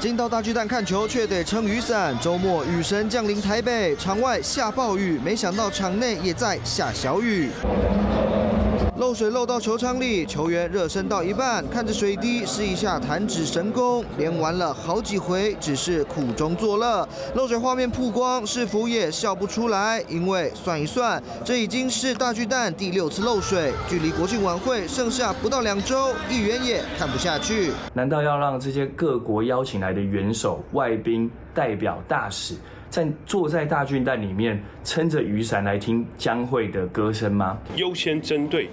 进到大巨蛋看球却得撑雨伞。周末雨神降临台北，场外下暴雨，没想到场内也在下小雨。漏水漏到球场里，球员热身到一半，看着水滴试一下弹指神功，连玩了好几回，只是苦中作乐。漏水画面曝光，是否也笑不出来？因为算一算，这已经是大巨蛋第六次漏水，距离国庆晚会剩下不到两周，议员也看不下去。难道要让这些各国邀请来的元首、外宾、代表、大使，在坐在大巨蛋里面撑着雨伞来听将会的歌声吗？优先针对。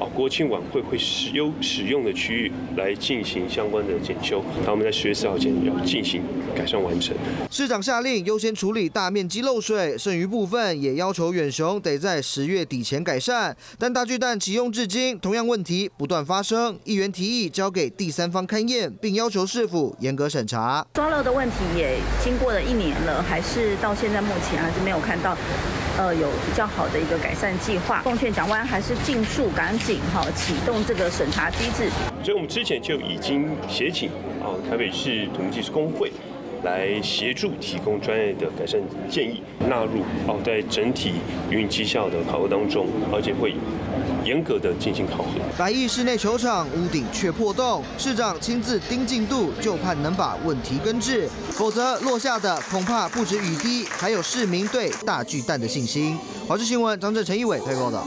啊，国庆晚会会使用使用的区域来进行相关的检修，他们在十月四号前要进行改善完成。市长下令优先处理大面积漏水，剩余部分也要求远雄得在十月底前改善。但大巨蛋启用至今，同样问题不断发生。议员提议交给第三方勘验，并要求市府严格审查。抓漏的问题也经过了一年了，还是到现在目前还是没有看到。呃，有比较好的一个改善计划，奉劝蒋湾还是尽速赶紧哈启动这个审查机制。所以，我们之前就已经协请啊台北市土木技师工会来协助提供专业的改善建议，纳入哦在整体营运绩效的考核当中，而且会。严格的进行考核。百亿室内球场屋顶却破洞，市长亲自盯进度，就盼能把问题根治，否则落下的恐怕不止雨滴，还有市民对大巨蛋的信心。华视新闻张振陈一伟台报道。